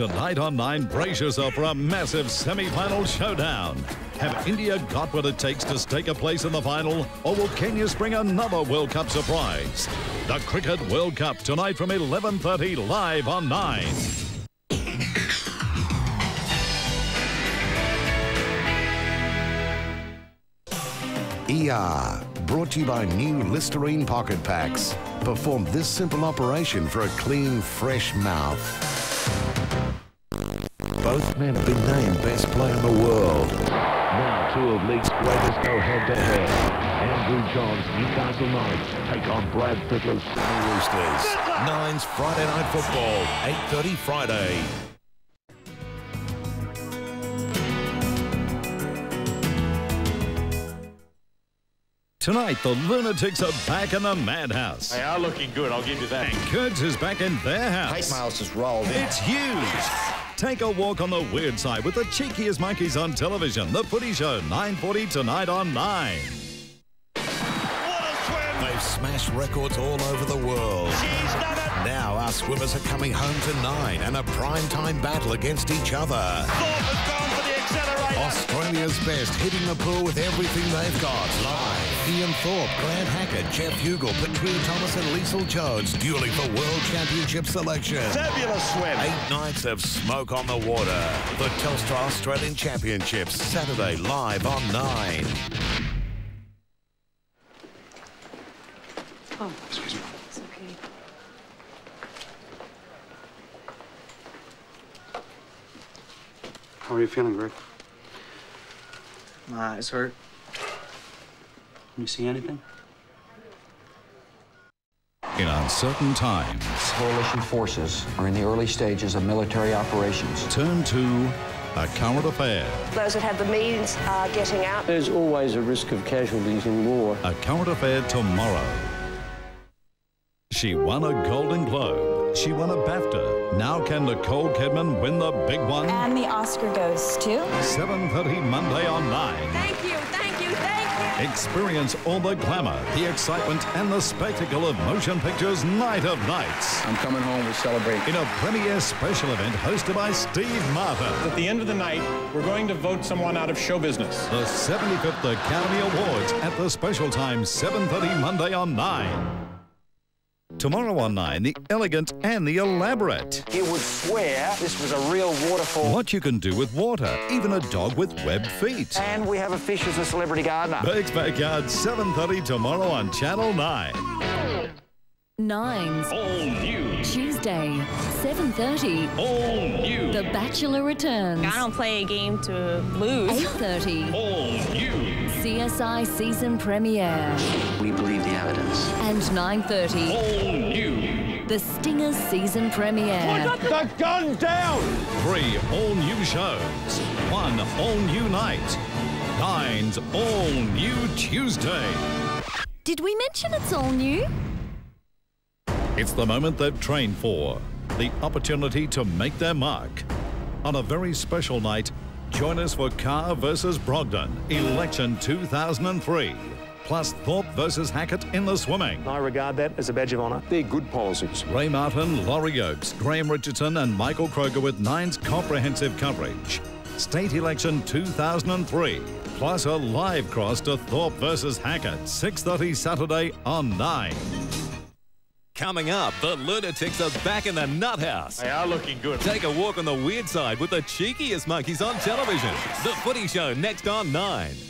Tonight on 9, brace yourself for a massive semi-final showdown. Have India got what it takes to stake a place in the final, or will Kenya spring another World Cup surprise? The Cricket World Cup tonight from 11.30 live on 9. ER, brought to you by new Listerine Pocket Packs. Perform this simple operation for a clean, fresh mouth. Both men have been named best player in the world. Now two of league's greatest go head-to-head. Andrew Johns, Newcastle Knights take on Brad Fittler's Sydney Roosters. Nine's Friday Night Football, 8.30 Friday. Tonight, the Lunatics are back in the madhouse. They are looking good, I'll give you that. And Kurtz is back in their house. Eight miles just rolled in. It's huge. Take a walk on the weird side with the cheekiest monkeys on television. The Footy Show, 9.40 tonight on 9. They've smashed records all over the world. Now our swimmers are coming home to nine and a prime time battle against each other. Australia's best hitting the pool with everything they've got. Live. Ian Thorpe, Grant Hackett, Geoff Huegill, Petria Thomas and Leisel Jones dueling for World Championship selection. Fabulous swim. Eight nights of smoke on the water. The Telstra Australian Championships, Saturday live on 9. Oh, excuse me. It's okay. How are you feeling, Greg? My eyes hurt. Can you see anything? In uncertain times, Coalition forces are in the early stages of military operations. turn to a current affair. Those that have the means are getting out. There's always a risk of casualties in war. A current affair tomorrow. She won a Golden Globe. She won a BAFTA. Now can Nicole Kidman win the big one? And the Oscar goes to 7.30 Monday on 9. Thank you, thank you, thank you. Experience all the glamour, the excitement, and the spectacle of motion pictures Night of Nights. I'm coming home to celebrate. In a premiere special event hosted by Steve Martin. At the end of the night, we're going to vote someone out of show business. The 75th Academy Awards at the special time 7.30 Monday on 9. Tomorrow on 9, the elegant and the elaborate. You would swear this was a real waterfall. What you can do with water, even a dog with webbed feet. And we have a fish as a celebrity gardener. Burke's Backyard, 7.30 tomorrow on Channel 9. Nines. All new. Tuesday, 7.30. All new. The Bachelor returns. I don't play a game to lose. 8.30. All new. CSI season premiere. We believe the evidence. And 9.30. All new. The Stingers season premiere. The gun down! Three all new shows, one all new night. Nine's all new Tuesday. Did we mention it's all new? It's the moment they've trained for, the opportunity to make their mark. On a very special night, join us for Carr versus Brogden, election 2003, plus Thorpe versus Hackett in the swimming. I regard that as a badge of honour. They're good policies. Ray Martin, Laurie Oakes, Graham Richardson, and Michael Kroger with Nine's comprehensive coverage. State election 2003, plus a live cross to Thorpe versus Hackett, 6:30 Saturday on Nine. Coming up, the Lunatics are back in the nut house. They are looking good. Take a walk on the weird side with the cheekiest monkeys on television. The Footy Show next on 9.